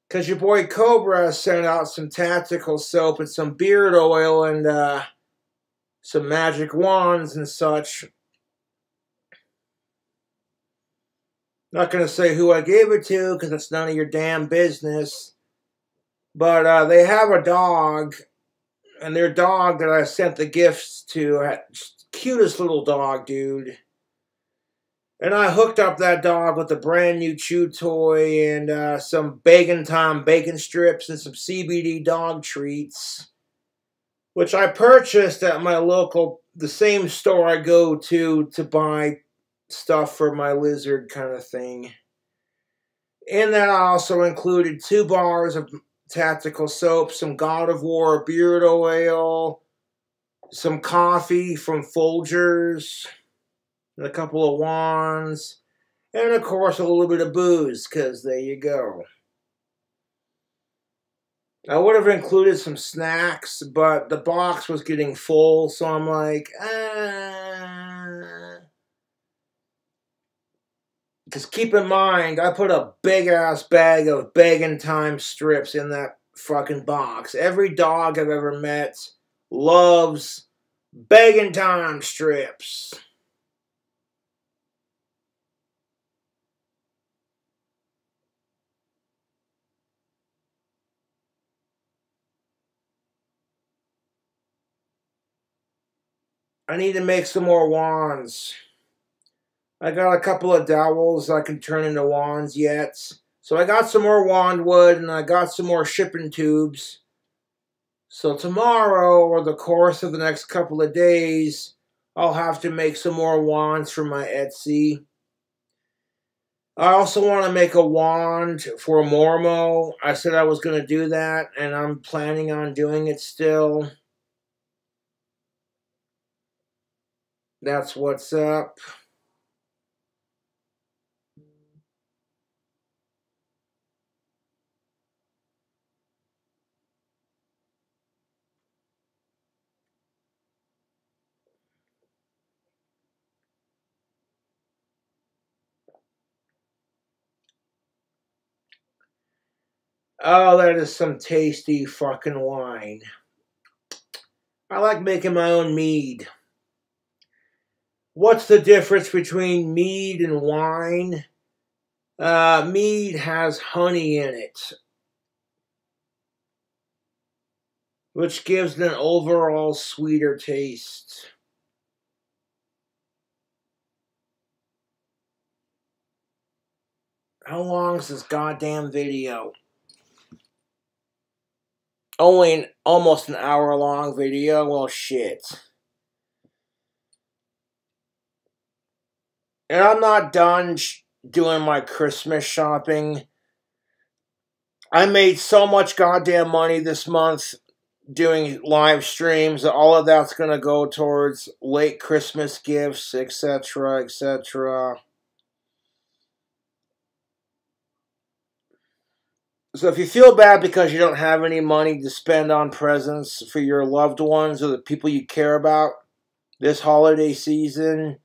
Because your boy Cobra sent out some tactical soap and some beard oil and uh, some magic wands and such. Not going to say who I gave it to because it's none of your damn business. But uh, they have a dog, and their dog that I sent the gifts to cutest little dog, dude. And I hooked up that dog with a brand new chew toy and uh, some Bacon Time bacon strips and some CBD dog treats, which I purchased at my local, the same store I go to to buy stuff for my lizard kind of thing. And then I also included two bars of tactical soap, some God of War beard oil, some coffee from Folgers, and a couple of wands, and of course a little bit of booze, because there you go. I would have included some snacks, but the box was getting full, so I'm like, ah. Because keep in mind, I put a big ass bag of Bacon Time strips in that fucking box. Every dog I've ever met loves Bacon Time strips. I need to make some more wands. I got a couple of dowels I can turn into wands yet. So I got some more wand wood and I got some more shipping tubes. So tomorrow, or the course of the next couple of days, I'll have to make some more wands for my Etsy. I also want to make a wand for Mormo. I said I was going to do that, and I'm planning on doing it still. That's what's up. Oh, that is some tasty fucking wine. I like making my own mead. What's the difference between mead and wine? Uh, mead has honey in it, which gives an overall sweeter taste. How long is this goddamn video? Only an, almost an hour long video. Well, shit. And I'm not done doing my Christmas shopping. I made so much goddamn money this month doing live streams all of that's going to go towards late Christmas gifts, etc., etc. So if you feel bad because you don't have any money to spend on presents for your loved ones or the people you care about this holiday season,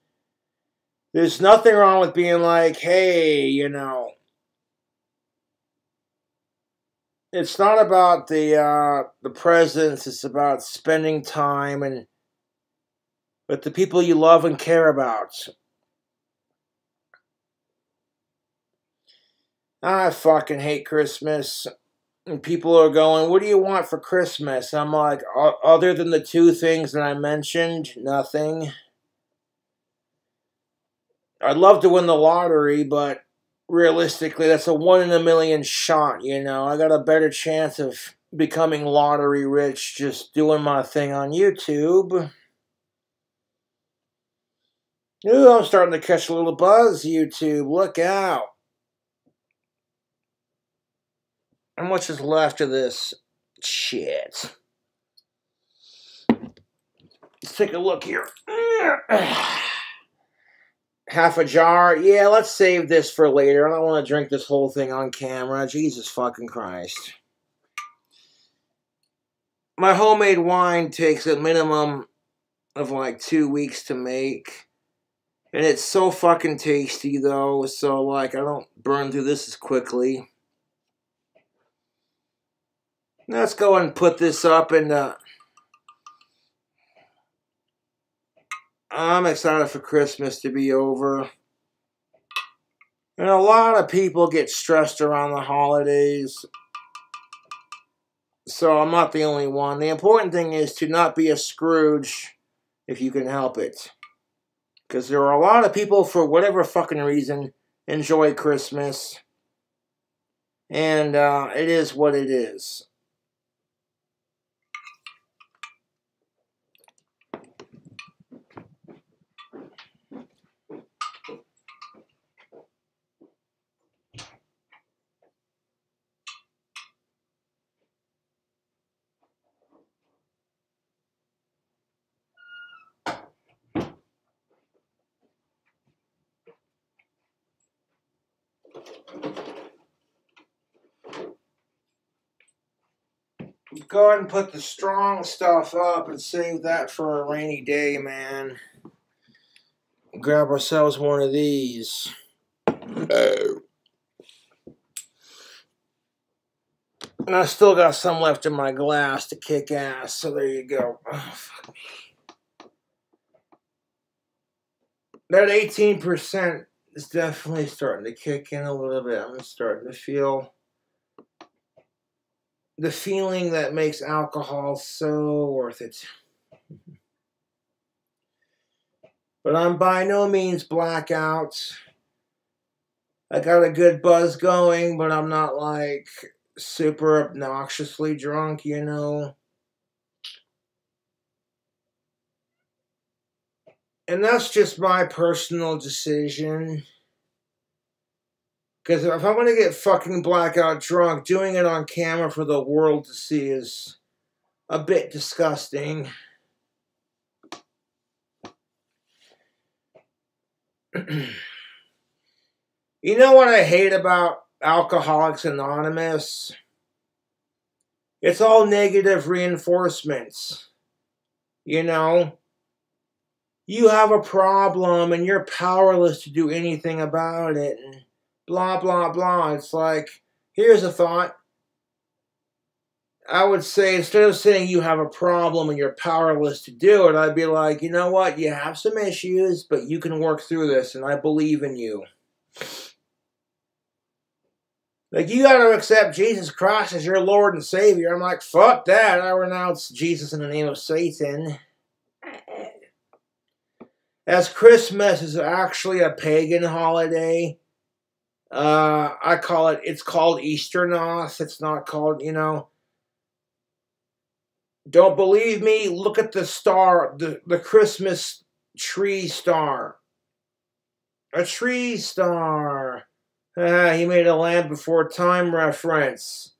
there's nothing wrong with being like, hey, you know, it's not about the uh, the presents. It's about spending time and with the people you love and care about. I fucking hate Christmas. And people are going, What do you want for Christmas? I'm like, Other than the two things that I mentioned, nothing. I'd love to win the lottery, but realistically, that's a one in a million shot, you know. I got a better chance of becoming lottery rich just doing my thing on YouTube. Ooh, I'm starting to catch a little buzz, YouTube. Look out. How much is left of this shit? Let's take a look here. <sighs> Half a jar. Yeah, let's save this for later. I don't want to drink this whole thing on camera. Jesus fucking Christ. My homemade wine takes a minimum of like two weeks to make. And it's so fucking tasty though, so like I don't burn through this as quickly. Let's go and put this up and uh, I'm excited for Christmas to be over. And a lot of people get stressed around the holidays. So I'm not the only one. The important thing is to not be a Scrooge if you can help it. Because there are a lot of people, for whatever fucking reason, enjoy Christmas. And uh, it is what it is. Go ahead and put the strong stuff up and save that for a rainy day, man. Grab ourselves one of these. And I still got some left in my glass to kick ass, so there you go. Oh, that 18% is definitely starting to kick in a little bit. I'm starting to feel the feeling that makes alcohol so worth it. But I'm by no means blackout. I got a good buzz going, but I'm not like super obnoxiously drunk, you know. And that's just my personal decision. Because if I'm going to get fucking blackout drunk, doing it on camera for the world to see is a bit disgusting. <clears throat> you know what I hate about Alcoholics Anonymous? It's all negative reinforcements. You know? You have a problem and you're powerless to do anything about it. And blah, blah, blah. It's like, here's a thought. I would say instead of saying you have a problem and you're powerless to do it, I'd be like, you know what? You have some issues, but you can work through this, and I believe in you. Like, you got to accept Jesus Christ as your Lord and Savior. I'm like, fuck that. I renounce Jesus in the name of Satan. Uh-uh. As Christmas is actually a pagan holiday, uh, I call it, it's called Eastern Easternos. It's not called, you know. Don't believe me? Look at the star, the, the Christmas tree star. A tree star. Ah, he made a land before time reference.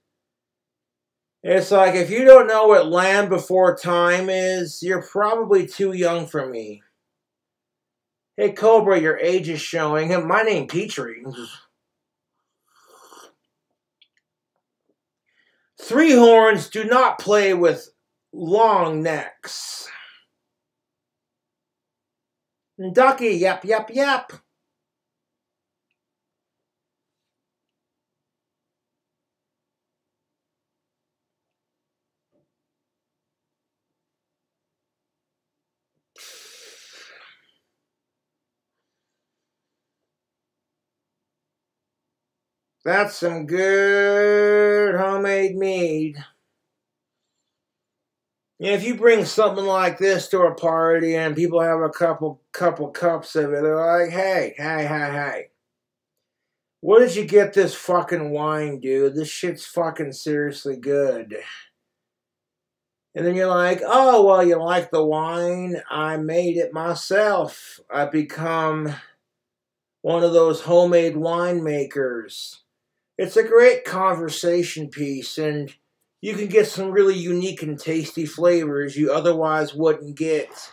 It's like, if you don't know what land before time is, you're probably too young for me. Hey, Cobra, your age is showing. My name, Petrie. <laughs> Three horns do not play with long necks. Ducky, yap, yap, yap. That's some good homemade mead. if you bring something like this to a party and people have a couple couple cups of it, they're like, hey, hey, hey, hey. Where did you get this fucking wine, dude? This shit's fucking seriously good. And then you're like, oh, well, you like the wine? I made it myself. I've become one of those homemade winemakers. It's a great conversation piece, and you can get some really unique and tasty flavors you otherwise wouldn't get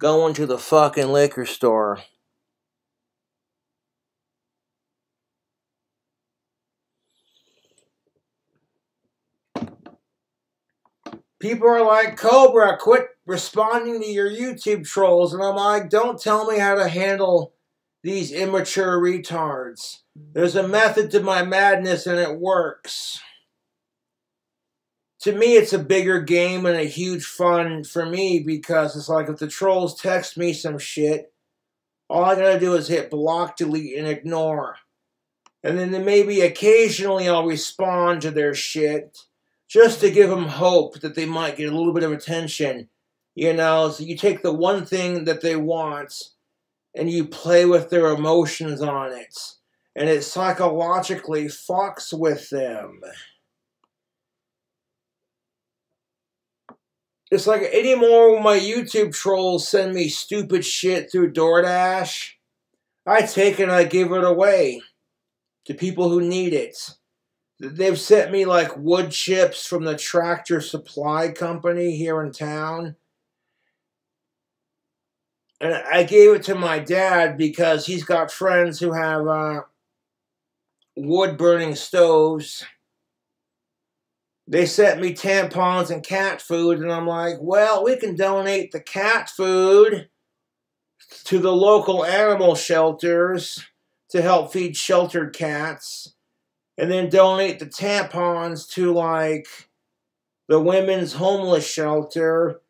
going to the fucking liquor store. People are like, Cobra, quit responding to your YouTube trolls. And I'm like, don't tell me how to handle these immature retards. There's a method to my madness and it works to me, it's a bigger game and a huge fun for me because it's like if the trolls text me some shit, all I gotta do is hit block, delete, and ignore. And then maybe occasionally I'll respond to their shit just to give them hope that they might get a little bit of attention. You know, so you take the one thing that they want and you play with their emotions on it. And it psychologically fucks with them. It's like anymore when my YouTube trolls send me stupid shit through DoorDash, I take it and I give it away to people who need it. They've sent me like wood chips from the tractor supply company here in town. And I gave it to my dad because he's got friends who have uh, wood burning stoves they sent me tampons and cat food, and I'm like, well, we can donate the cat food to the local animal shelters to help feed sheltered cats, and then donate the tampons to like the women's homeless shelter.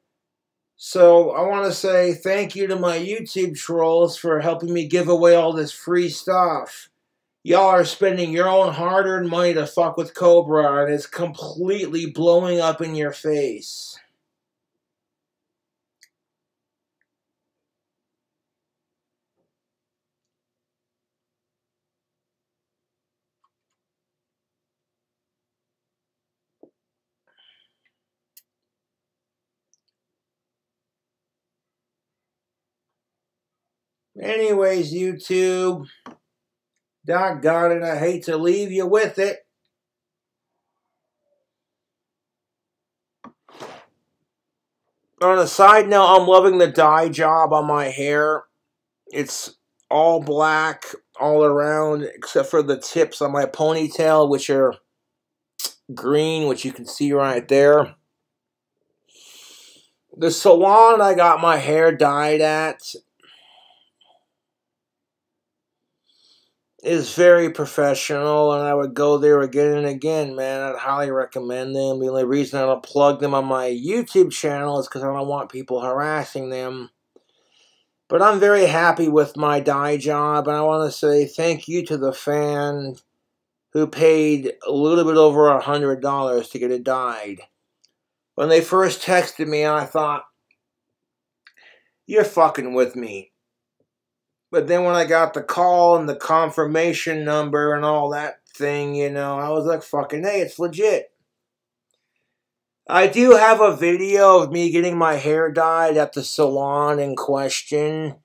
So I want to say thank you to my YouTube trolls for helping me give away all this free stuff y'all are spending your own hard earned money to fuck with Cobra, and it's completely blowing up in your face. Anyways, YouTube. Doggone it, I hate to leave you with it. On a side note, I'm loving the dye job on my hair. It's all black all around, except for the tips on my ponytail, which are green, which you can see right there. The salon I got my hair dyed at is very professional, and I would go there again and again, man. I'd highly recommend them. The only reason I don't plug them on my YouTube channel is because I don't want people harassing them. But I'm very happy with my dye job, and I want to say thank you to the fan who paid a little bit over a hundred dollars to get it dyed. When they first texted me, I thought, "You're fucking with me." But then when I got the call and the confirmation number and all that thing, you know, I was like, fucking hey, it's legit. I do have a video of me getting my hair dyed at the salon in question.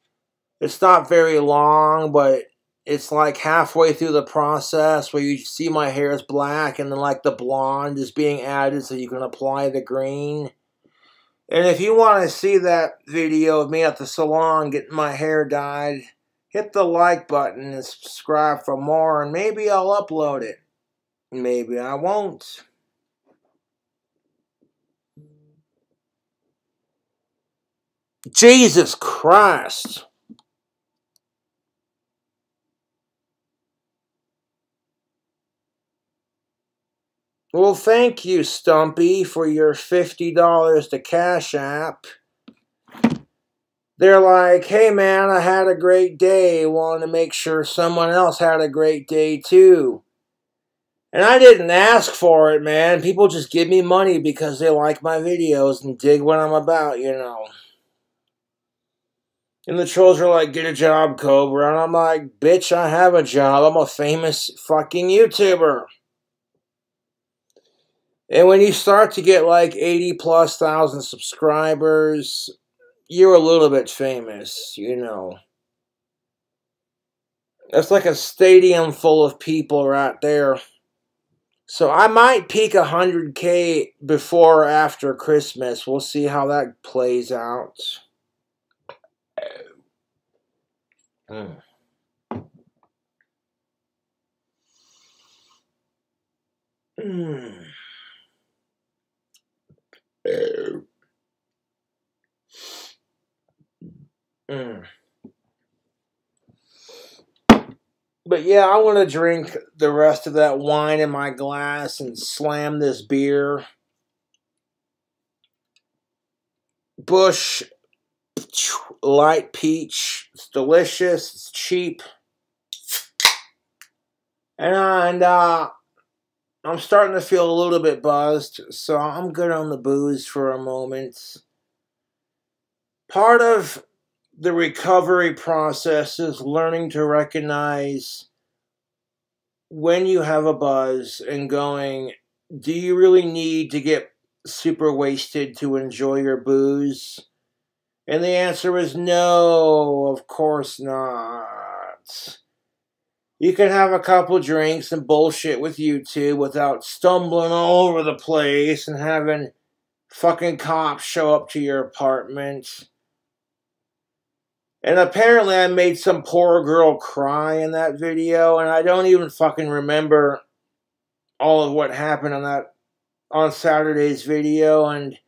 It's not very long, but it's like halfway through the process where you see my hair is black and then like the blonde is being added so you can apply the green. And if you want to see that video of me at the salon getting my hair dyed, hit the like button and subscribe for more, and maybe I'll upload it. Maybe I won't. Jesus Christ. Well, thank you, Stumpy, for your $50 to Cash App they're like, hey man, I had a great day. Want to make sure someone else had a great day too. And I didn't ask for it, man. People just give me money because they like my videos and dig what I'm about, you know. And the trolls are like, get a job, Cobra. And I'm like, bitch, I have a job. I'm a famous fucking YouTuber. And when you start to get like 80 plus thousand subscribers, you're a little bit famous, you know. That's like a stadium full of people right there. So I might peak 100k before or after Christmas. We'll see how that plays out. Mm. Mm. Mm. But yeah, I want to drink the rest of that wine in my glass and slam this beer. Busch light peach. It's delicious. It's cheap. And uh, I'm starting to feel a little bit buzzed, so I'm good on the booze for a moment. Part of the recovery process is learning to recognize when you have a buzz and going, do you really need to get super wasted to enjoy your booze? And the answer is no, of course not. You can have a couple drinks and bullshit with YouTube without stumbling all over the place and having fucking cops show up to your apartment. And apparently I made some poor girl cry in that video, and I don't even fucking remember all of what happened on that on Saturday's video and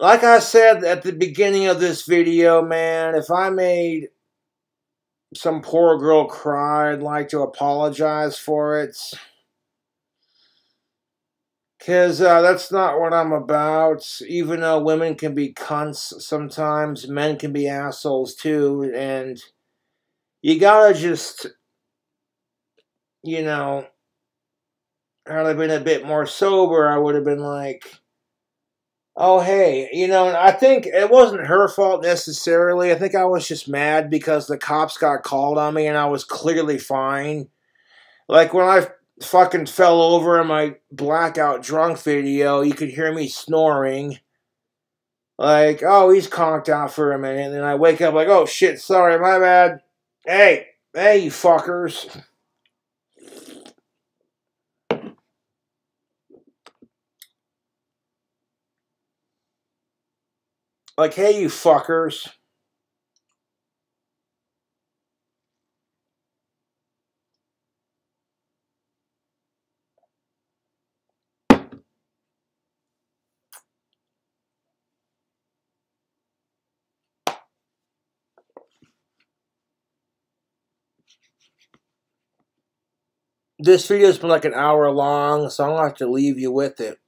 like I said at the beginning of this video, man, if I made some poor girl cry, I'd like to apologize for it. Because uh, that's not what I'm about. Even though women can be cunts sometimes, men can be assholes too. And you gotta just, you know, had I been a bit more sober, I would have been like, Oh, hey, you know, I think it wasn't her fault necessarily. I think I was just mad because the cops got called on me and I was clearly fine. Like when I fucking fell over in my blackout drunk video, you could hear me snoring. Like, oh, he's conked out for a minute. And then I wake up like, oh shit, sorry, my bad. Hey, hey, you fuckers. Like, hey, you fuckers. This video's been like an hour long, so I'm gonna have to leave you with it.